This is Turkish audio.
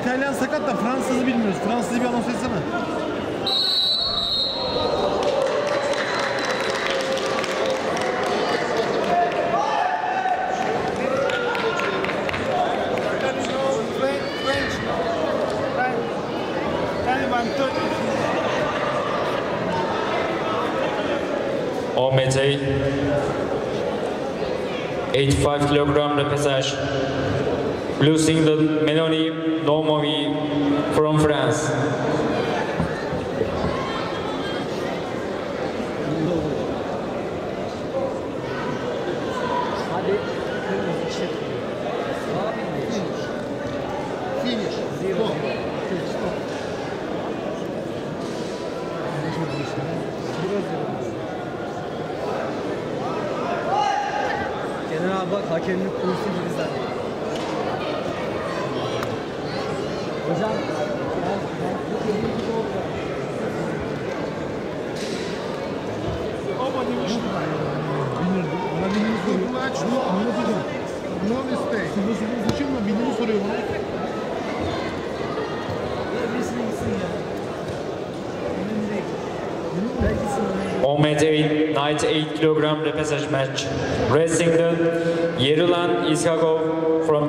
İtalyan sakat da Fransızı bilmiyoruz. Fransızı bir anons etsene. Ometi, 85 kg repesage. Losing the Melanie Domovi from France. Finish. Kenan abi bak hakemlik kursu gibi zaten. Hocam Bilirdi. Maç no anlatacağım. No mistake. 17 eight, 98 kilogram passage match. Red the Yerulan Iskakov from